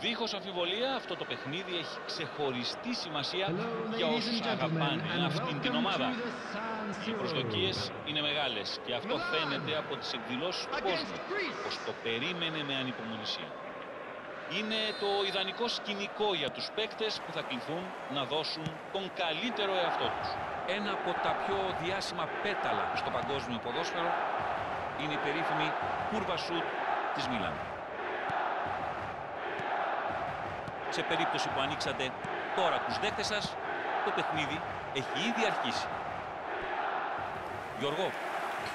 Δίχως αμφιβολία αυτό το παιχνίδι έχει ξεχωριστή σημασία Hello, για ladies όσους and gentlemen, αγαπάνε and αυτήν την welcome ομάδα. to the San Οι Siro. προσδοκίες είναι μεγάλες και αυτό Milan. φαίνεται από τις εκδηλώσεις του Against κόσμου, Greece. πως το περίμενε με ανυπομονησία. Είναι το ιδανικό σκηνικό για τους παίκτες που θα κληθούν να δώσουν τον καλύτερο εαυτό τους. Ένα από τα πιο διάσημα πέταλα στο παγκόσμιο ποδόσφαιρο είναι η περίφημη κούρβα σουτ της Μίλαν. Σε περίπτωση που ανοίξατε τώρα τους δέκτες σας, το παιχνίδι έχει ήδη αρχίσει. Γιώργο,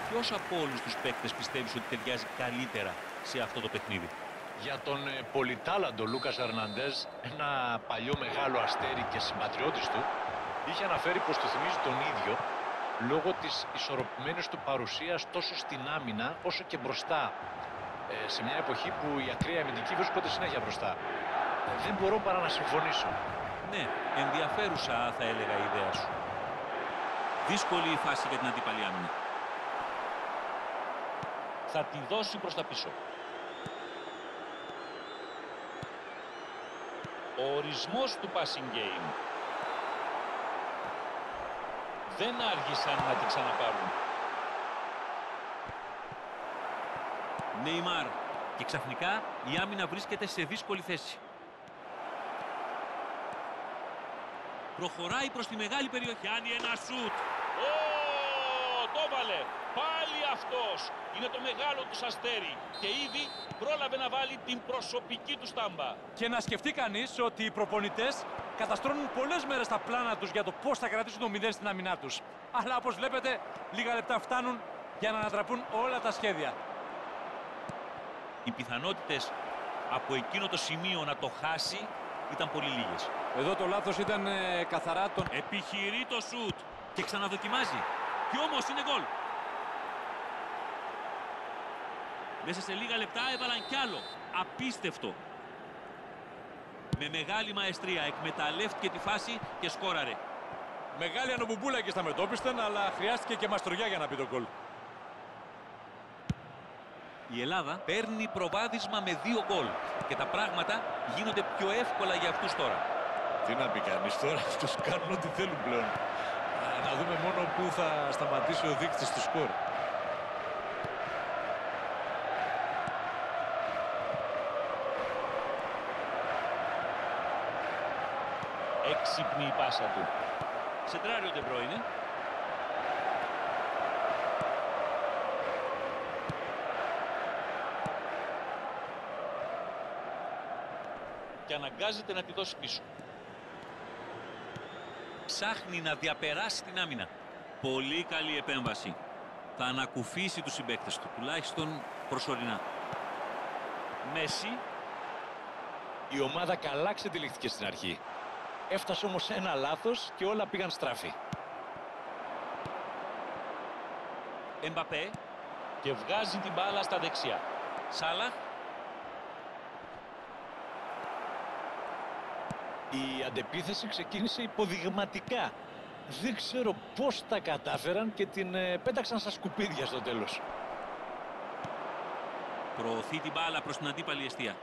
ποιος από όλους τους παίκτες πιστεύεις ότι ταιριάζει καλύτερα σε αυτό το παιχνίδι; Για τον ε, πολυτάλαντο Λούκας Ερναντέζ, ένα παλιό μεγάλο αστέρι και συμπατριώτης του, είχε αναφέρει πως του θυμίζει τον ίδιο λόγω της ισορροπημένης του παρουσίας τόσο στην άμυνα όσο και μπροστά. Ε, σε μια εποχή που οι ακραίοι αμυντικοί βρίσκονται συνέχεια μπροστά. Ε, δεν μπορώ παρά να συμφωνήσω. Ναι, ενδιαφέρουσα θα έλεγα η ιδέα σου. Δύσκολη η φάση για την αντίπαλη άμυνα. Θα τη δώσει προς τα πίσω. Ο ορισμός του passing game. Δεν άργησαν να τη ξαναπάρουν. Νεϊμάρ. Και ξαφνικά η άμυνα βρίσκεται σε δύσκολη θέση. Προχωράει προς τη μεγάλη περιοχή. Κάνει ένα σουτ. Ω, το έβαλε. Πάλι αυτός. Είναι το μεγάλο του αστέρι. Και ήδη πρόλαβε να βάλει την προσωπική του στάμπα. Και να σκεφτεί κανείς ότι οι προπονητές καταστρώνουν πολλές μέρες τα πλάνα τους για το πώς θα κρατήσουν το 0 στην άμυνά τους. Αλλά όπως βλέπετε, λίγα λεπτά φτάνουν για να ανατραπούν όλα τα σχέδια. Οι πιθανότητες από εκείνο το σημείο να το χάσει ήταν πολύ λίγες. Εδώ το λάθος ήταν ε, καθαρά τον... Επιχειρεί το σουτ και ξαναδοκιμάζει. Και όμως είναι γκολ. Μέσα σε λίγα λεπτά έβαλαν κι άλλο. Απίστευτο. Με μεγάλη μαεστρία εκμεταλλεύτηκε τη φάση και σκόραρε. Μεγάλη ανομπομπούλα και στα μετόπισταν, αλλά χρειάστηκε και μαστρογιά για να πει το γκολ. Η Ελλάδα παίρνει προβάδισμα με δύο γκολ και τα πράγματα γίνονται πιο εύκολα για αυτούς τώρα. Τι να πει κανείς τώρα, αυτούς κάνουν ό,τι θέλουν πλέον. Α, Να δούμε μόνο πού θα σταματήσει ο δείκτης του σκορ. Έξυπνη η πάσα του. Σεντράριο Ντεμπρό είναι. Αναγκάζεται να τη δώσει πίσω. Ψάχνει να διαπεράσει την άμυνα. Πολύ καλή επέμβαση. Θα ανακουφίσει τους συμπαίκτες του, τουλάχιστον προσωρινά. Μέση. Η ομάδα καλά ξετυλίχθηκε στην αρχή. Έφτασε όμως σε ένα λάθος και όλα πήγαν στράφη. Εμπαπέ, Και βγάζει την μπάλα στα δεξιά. Σάλαχ, Η αντεπίθεση ξεκίνησε υποδειγματικά. Δεν ξέρω πώς τα κατάφεραν και την ε, πέταξαν στα σκουπίδια στο τέλος. προωθεί την μπάλα προς την αντίπαλη αιστεία.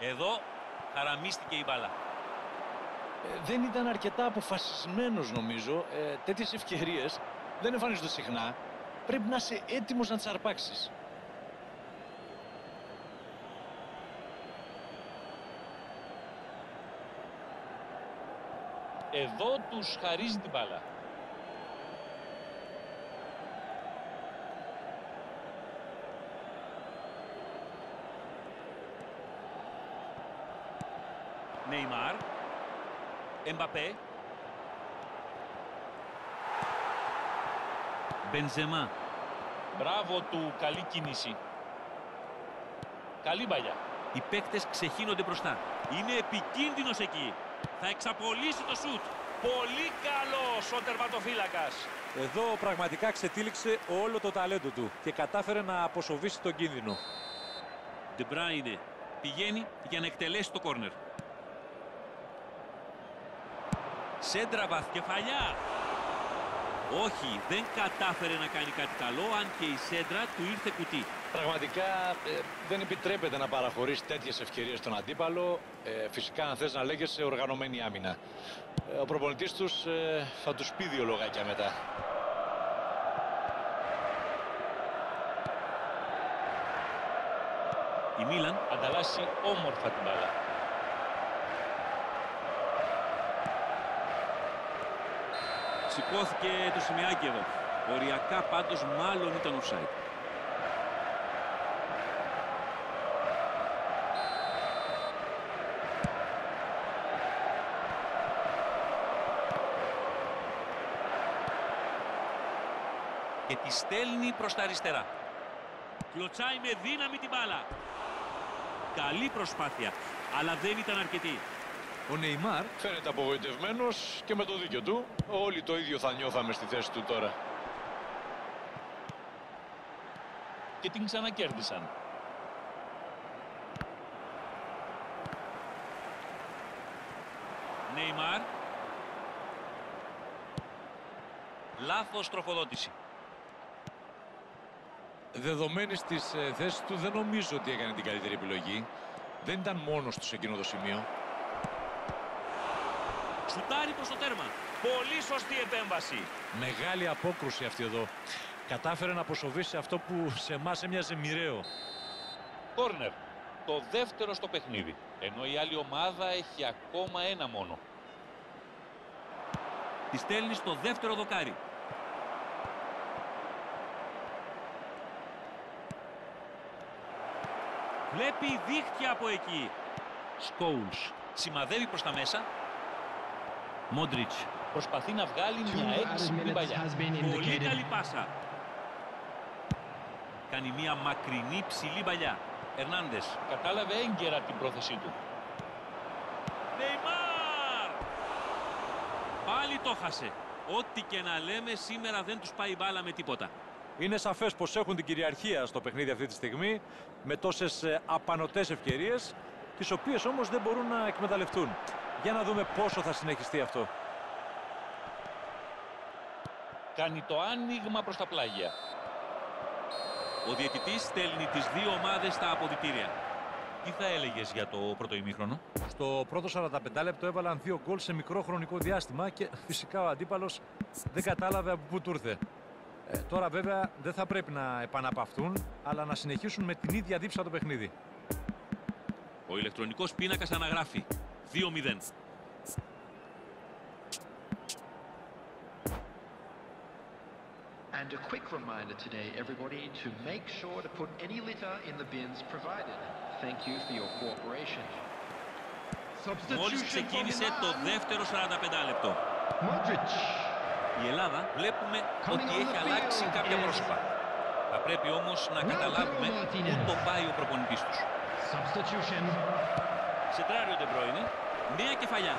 Εδώ χαραμίστηκε η μπάλα. Ε, δεν ήταν αρκετά αποφασισμένος νομίζω. Ε, τέτοιες ευκαιρίες δεν εμφανίζονται συχνά. Πρέπει να είσαι έτοιμος να τις αρπάξεις. Εδώ τους χαρίζει την μπάλα. Νεϊμάρ, Εμπαπέ, Μπενζεμά, Μπράβο του, καλή κίνηση. Καλή παλιά. Οι παίκτες ξεχύνονται μπροστά. Είναι επικίνδυνος εκεί. Θα εξαπολύσει το σουτ. Πολύ καλός ο τερματοφύλακας. Εδώ πραγματικά ξετύλιξε όλο το ταλέντο του και κατάφερε να αποσοβήσει τον κίνδυνο. Ντεμπράινε πηγαίνει για να εκτελέσει το κόρνερ. Σέντρα βαθ, κεφαλιά. Όχι, δεν κατάφερε να κάνει κάτι καλό, αν και η σέντρα του ήρθε κουτί. Πραγματικά ε, δεν επιτρέπεται να παραχωρείς τέτοιες ευκαιρίες στον αντίπαλο. Ε, φυσικά αν θες να λέγεσαι οργανωμένη άμυνα. Ε, ο προπονητής τους ε, θα τους πει δύο λογάκια μετά. Η Μίλαν Ανταλλάσσει όμορφα την μπάλα. σηκώθηκε το σημειάκι εδώ. Οριακά πάντως μάλλον ήταν offside. Και τη στέλνει προς τα αριστερά. Κλωτσάει με δύναμη την μπάλα. Καλή προσπάθεια, αλλά δεν ήταν αρκετή. Ο Νεϊμάρ Φαίνεται απογοητευμένος και με το δίκιο του. Όλοι το ίδιο θα νιώθαμε στη θέση του τώρα. Και την ξανακέρδισαν. Νεϊμάρ. Λάθος τροφοδότηση. Δεδομένη της θέσης του δεν νομίζω ότι έκανε την καλύτερη επιλογή. Δεν ήταν μόνος τους σε εκείνο το σημείο. Σουτάρει προς το τέρμα. Πολύ σωστή επέμβαση. Μεγάλη απόκρουση αυτή εδώ. Κατάφερε να αποσοβήσει αυτό που σε εμάς έμοιαζε μοιραίο. Κόρνερ. Το δεύτερο στο παιχνίδι. Ενώ η άλλη ομάδα έχει ακόμα ένα μόνο. Τη στέλνει στο δεύτερο δοκάρι. Βλέπει δίχτυα από εκεί. Σκόουλς. Σημαδεύει προς τα μέσα. Μόντριτς. Προσπαθεί να βγάλει μια έξυπνη παλιά. Πολύ καλή πάσα. Κάνει μια μακρινή ψηλή παλιά. Ερνάντες. Κατάλαβε έγκαιρα την πρόθεσή του. Νεϊμάρ! Πάλι το χάσε. Ό,τι και να λέμε σήμερα δεν τους πάει μπάλα με τίποτα. Είναι σαφές πως έχουν την κυριαρχία στο παιχνίδι αυτή τη στιγμή με τόσες απανοτές ευκαιρίες, τις οποίες όμως δεν μπορούν να εκμεταλλευτούν. Για να δούμε πόσο θα συνεχιστεί αυτό. Κάνει το άνοιγμα προς τα πλάγια. Ο διαιτητής στέλνει τις δύο ομάδες στα αποδητήρια. Τι θα έλεγες για το πρώτο ημίχρονο; Στο πρώτο 45 λεπτό έβαλαν δύο γκολ σε μικρό χρονικό διάστημα και φυσικά ο αντίπαλος δεν κατάλαβε από πού του ήρθε. Ε, τώρα βέβαια δεν θα πρέπει να επαναπαυτούν, αλλά να συνεχίσουν με την ίδια δίψα το παιχνίδι. Ο ηλεκτρονικός πίνακας αναγράφει 2-0. And a quick reminder today, everybody, to make sure to put any litter in the bins provided. Thank you for your cooperation. Μόλις ξεκίνησε το δεύτερο 45 λεπτό. Modric. Η Ελλάδα βλέπουμε ότι έχει αλλάξει κάποια πρόσωπα. Θα πρέπει όμως να καταλάβουμε πού το πάει ο προπονητής τους. Substitution. Σετράρει ο Ντεμπρόινε. Νέα κεφαλιά.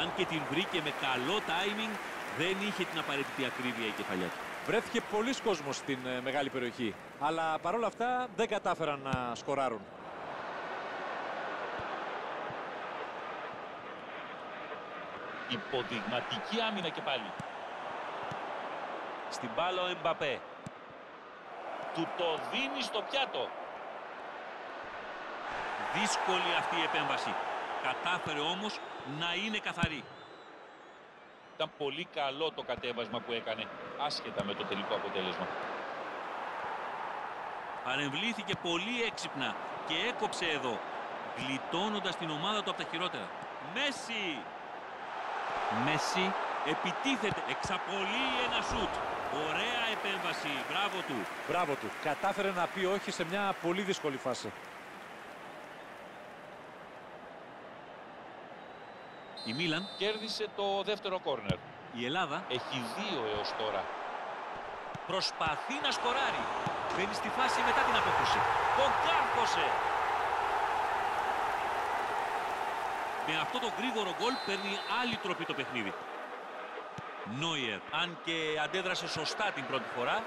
Αν και την βρήκε με καλό timing, δεν είχε την απαραίτητη ακρίβεια η κεφαλιά του. Βρέθηκε πολλοί κόσμος στην ε, μεγάλη περιοχή, αλλά παρόλα αυτά δεν κατάφεραν να σκοράρουν. Υποδειγματική άμυνα και πάλι. Στην μπάλα ο Εμπαπέ. Του το δίνει στο πιάτο. Δύσκολη αυτή η επέμβαση. Κατάφερε όμως να είναι καθαρή. Ήταν πολύ καλό το κατέβασμα που έκανε, άσχετα με το τελικό αποτέλεσμα. Παρεμβλήθηκε πολύ έξυπνα και έκοψε εδώ, γλιτώνοντας την ομάδα του από τα χειρότερα. Μέση! Μέση επιτίθεται, εξαπολύει ένα σουτ. Ωραία επέμβαση, μπράβο του. Μπράβο του. Κατάφερε να πει όχι σε μια πολύ δύσκολη φάση. Η Μίλαν, Κέρδισε το δεύτερο κόρνερ. η Ελλάδα, Έχει δύο έως τώρα. προσπαθεί να σκοράρει. Μπαίνει στη φάση μετά την απόκρουση. Τον κάρφωσε. Με αυτό το γρήγορο γκολ παίρνει άλλη τροπή το παιχνίδι. Νόιερ, αν και αντέδρασε σωστά την πρώτη φορά,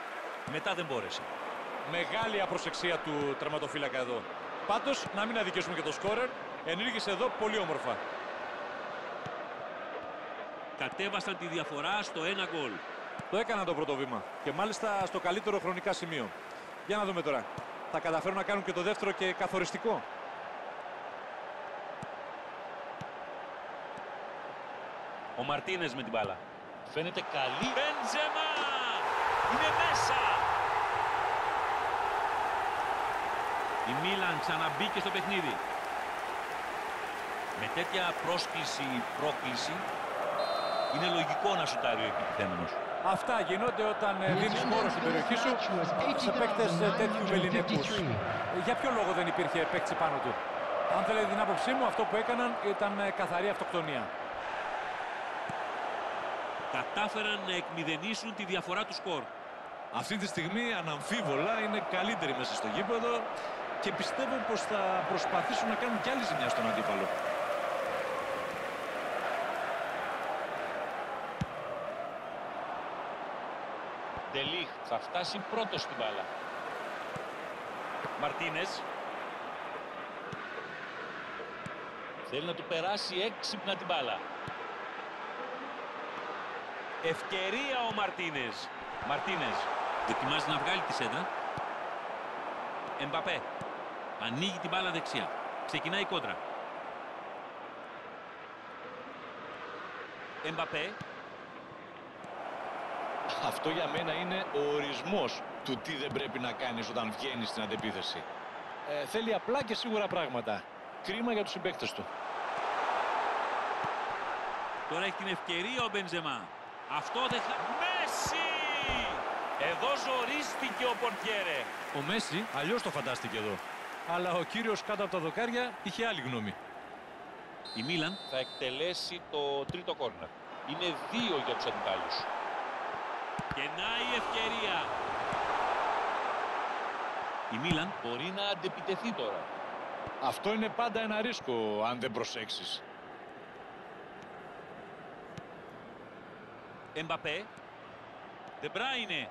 μετά δεν μπόρεσε. Μεγάλη απροσεξία του τερματοφύλακα εδώ. Πάντως, να μην αδικήσουμε και το σκόρερ, ενήργησε εδώ πολύ όμορφα. Κατέβασαν τη διαφορά στο ένα γκολ. Το έκανα το πρώτο βήμα και μάλιστα στο καλύτερο χρονικά σημείο. Για να δούμε τώρα. Θα καταφέρουν να κάνουν και το δεύτερο και καθοριστικό. Ο Μαρτίνες με την μπάλα. Φαίνεται καλή. Μπεντζεμά! Είναι μέσα! Η Μίλαν ξαναμπήκε στο παιχνίδι. Με τέτοια πρόσκληση, πρόκληση, είναι λογικό να σουτάρει ο επιτιθέμενος. Αυτά γίνονται όταν ε, δίνεις χώρο στην περιοχή σου σε παίκτες ε, τέτοιου μελινεκούς. Για ποιο λόγο δεν υπήρχε παίκτης πάνω του; Αν θέλετε την άποψή μου, αυτό που έκαναν ήταν ε, καθαρή αυτοκτονία. Κατάφεραν να εκμηδενήσουν τη διαφορά του σκορ. Αυτή τη στιγμή αναμφίβολα είναι καλύτεροι μέσα στο γήπεδο και πιστεύω πως θα προσπαθήσουν να κάνουν κι άλλη ζημιά στον αντίπαλο. Ντελίχτ θα φτάσει πρώτος στην μπάλα. Μαρτίνες, Θέλει να του περάσει έξυπνα την μπάλα. Ευκαιρία ο Μαρτίνες. Μαρτίνες, δοκιμάζει να βγάλει τη σέντρα. Εμπαπέ, ανοίγει την μπάλα δεξιά. Ξεκινάει η κόντρα. Εμπαπέ, Αυτό για μένα είναι ο ορισμός του τι δεν πρέπει να κάνεις όταν βγαίνεις στην αντεπίθεση. Ε, θέλει απλά και σίγουρα πράγματα. Κρίμα για τους συμπαίκτες του. Τώρα έχει την ευκαιρία ο Μπενζεμά. Αυτό δεν θα... Μέση! Εδώ ζορίστηκε ο Πορτιέρε. Ο Μέση αλλιώς το φαντάστηκε εδώ. Αλλά ο κύριος κάτω από τα δοκάρια είχε άλλη γνώμη. Η Μίλαν Θα εκτελέσει το τρίτο κόρνερ. Είναι δύο για τους αντιπάλους. κενάει η ευκαιρία. Η Μίλαν Μπορεί να αντεπιτεθεί τώρα. Αυτό είναι πάντα ένα ρίσκο αν δεν προσέξεις. Εμπαπέ. Δεμπράινε.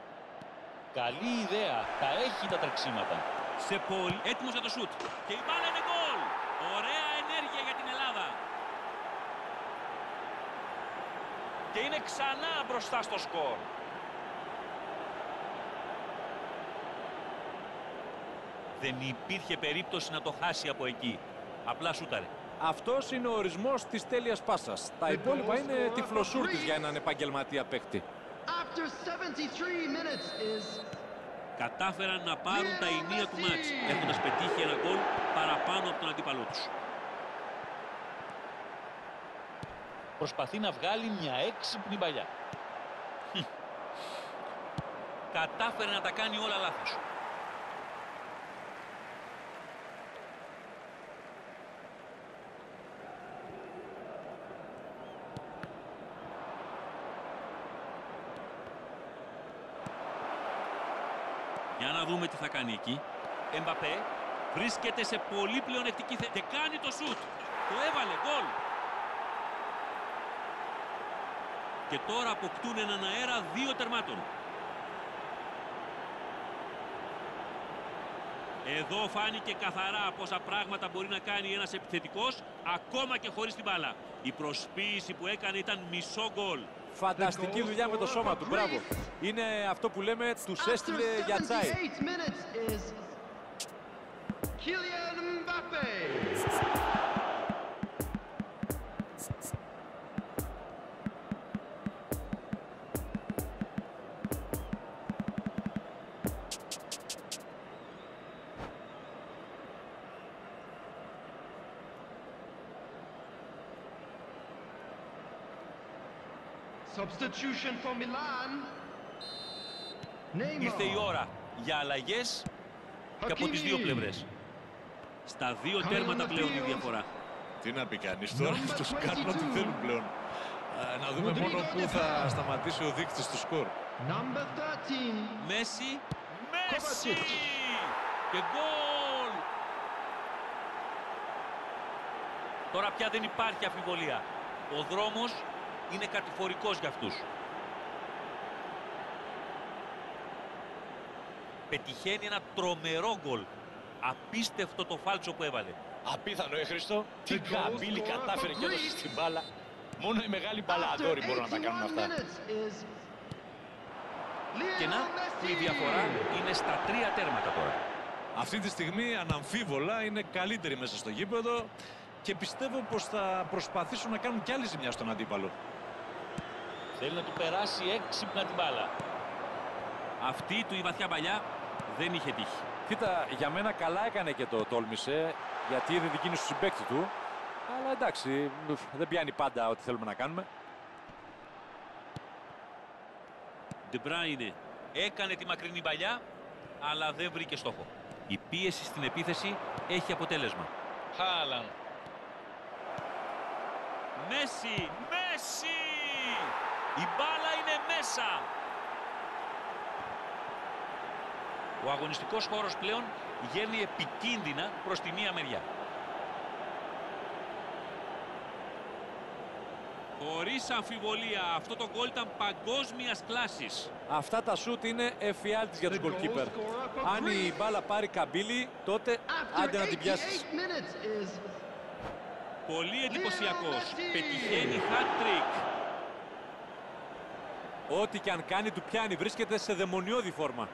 Καλή ιδέα. Τα έχει τα τρεξίματα. Σε πολύ... Έτοιμος για το σουτ. Και η μπάλα είναι γκολ. Ωραία ενέργεια για την Ελλάδα. Και είναι ξανά μπροστά στο σκορ. Δεν υπήρχε περίπτωση να το χάσει από εκεί. Απλά σούταρε. Αυτός είναι ο ορισμός της τέλειας πάσας. Τα υπόλοιπα είναι τυφλοσούρτης για έναν επαγγελματία παίκτη. After 73 minutes is Κατάφεραν να πάρουν τα ενία του μάτς, έχοντας πετύχει ένα γκολ παραπάνω από τον αντίπαλό τους. Προσπαθεί να βγάλει μια έξυπνη παλιά. Κατάφερε να τα κάνει όλα λάθος. Δούμε τι θα κάνει εκεί. Εμπαπέ βρίσκεται σε πολύ πλεονεκτική θέση και κάνει το σουτ. Το έβαλε, γκολ. Και τώρα αποκτούν έναν αέρα δύο τερμάτων. Εδώ φάνηκε καθαρά πόσα πράγματα μπορεί να κάνει ένας επιθετικός ακόμα και χωρίς την μπάλα. Η προσποίηση που έκανε ήταν μισό γκολ. Φανταστική δουλειά με το σώμα του. Μπράβο. Είναι αυτό που λέμε τους after έστειλε για τσάι. Substitution for Milan. Neymar. Ήρθε η ώρα για αλλαγές και από τις δύο Hakimi. πλευρές. Στα δύο τέρματα πλέον η διαφορά. Τι να πει κανείς τώρα, Number τους κάνουν ό,τι 22. θέλουν πλέον. Ε, να δούμε Rodrigo μόνο πού θα Neymar. σταματήσει ο δείκτης του σκορ. Number 13. Μέση, Μέση Kovacic. και γκολ. Τώρα πια δεν υπάρχει αμφιβολία. Ο δρόμος είναι κατηφορικός για αυτούς. Πετυχαίνει ένα τρομερό γκολ. Απίστευτο το φάλτσο που έβαλε. Απίθανο, ε, Χρήστο. Τι The goal καμπύλη scorer κατάφερε for και έδωσε Greece. στην μπάλα. Μόνο οι μεγάλοι μπαλαδόροι μπορούν να τα κάνουν αυτά. Και να, που η διαφορά είναι στα τρία τέρματα τώρα. Αυτή τη στιγμή αναμφίβολα είναι καλύτερη μέσα στο γήπεδο και πιστεύω πως θα προσπαθήσουν να κάνουν κι άλλη ζημιά στον αντίπαλο. Θέλει να του περάσει έξυπνα την μπάλα. Αυτή του η βαθιά παλιά δεν είχε τύχει. Κοίτα, για μένα καλά έκανε και το τόλμησε, γιατί είδε την κίνηση του συμπέκτη του. Αλλά εντάξει, δεν πιάνει πάντα ό,τι θέλουμε να κάνουμε. Ντεμπράινε έκανε τη μακρινή παλιά, αλλά δεν βρήκε στόχο. Η πίεση στην επίθεση έχει αποτέλεσμα. Χάλαν. Μέση! Μέση! Η μπάλα είναι μέσα! Ο αγωνιστικός χώρος πλέον γέρνει επικίνδυνα προς τη μία μεριά. Χωρίς αμφιβολία, αυτό το γκολ ήταν παγκόσμιας κλάσης. Αυτά τα σούτ είναι εφιάλτης για τους goalkeeper. Αν η μπάλα πάρει καμπύλη, τότε άντε να την πιάσεις. Πολύ εντυπωσιακός. Πετυχαίνει hat-trick. Ό,τι και αν κάνει του πιάνει, βρίσκεται σε δαιμονιώδη φόρμα.